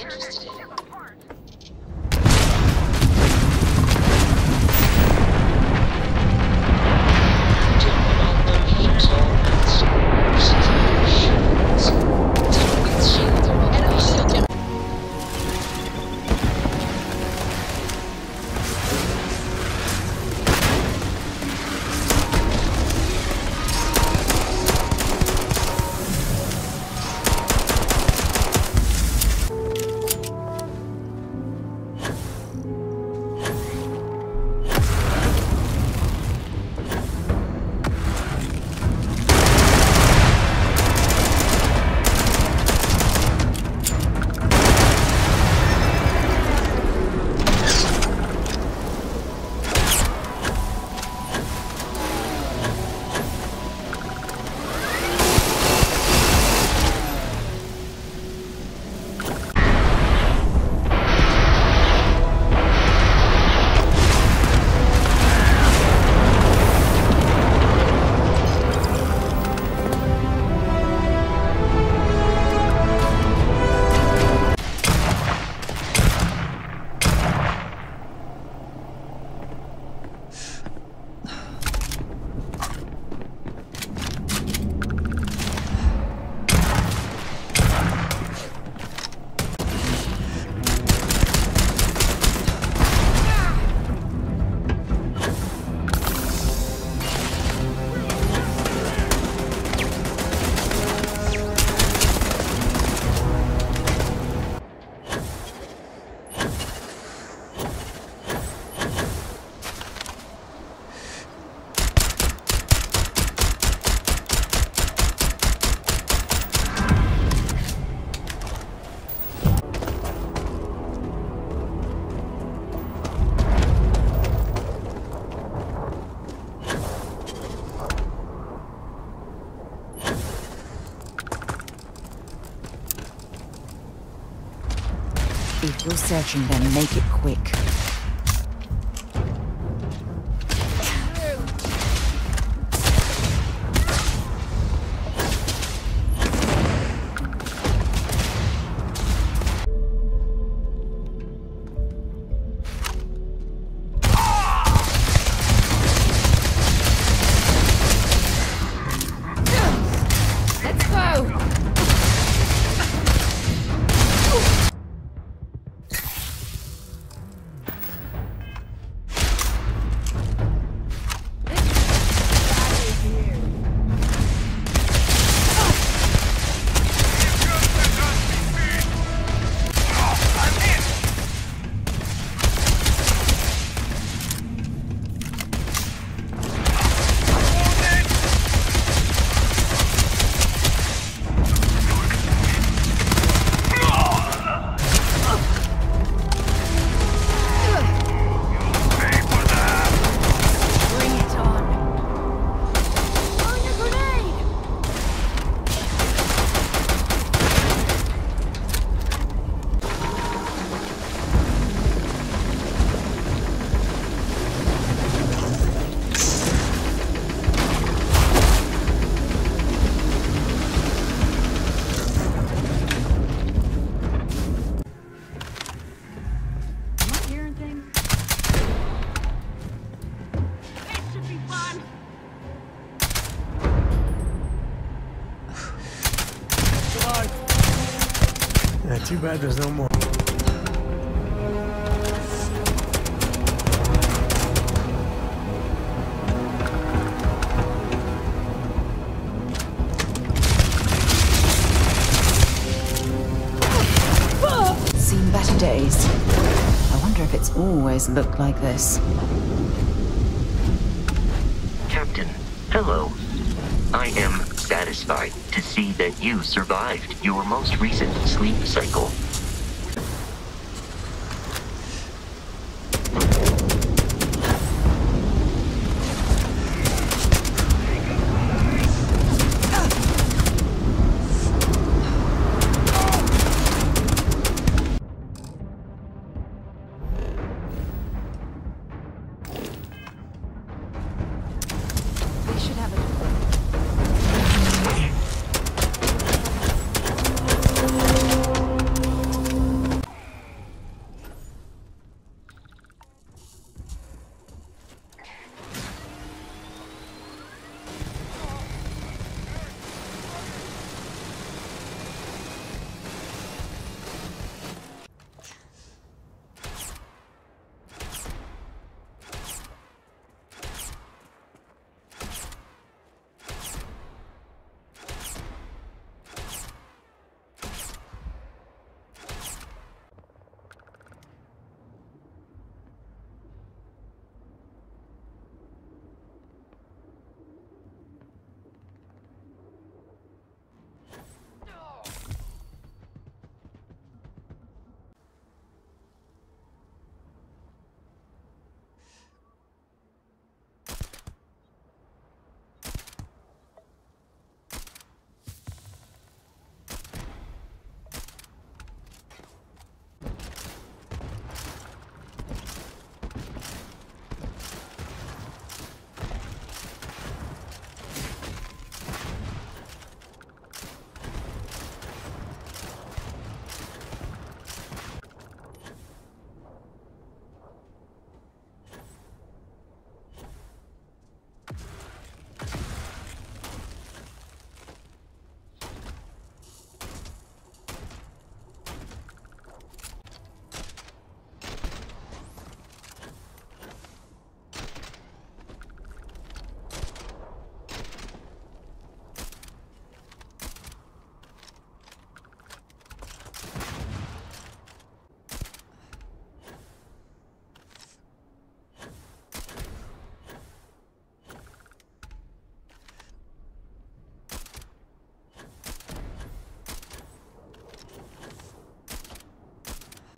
interested in. If you're searching, then make it quick. Too bad there's no more. Seen better days. I wonder if it's always looked like this. Captain, hello. I am satisfied to see that you survived your most recent sleep cycle.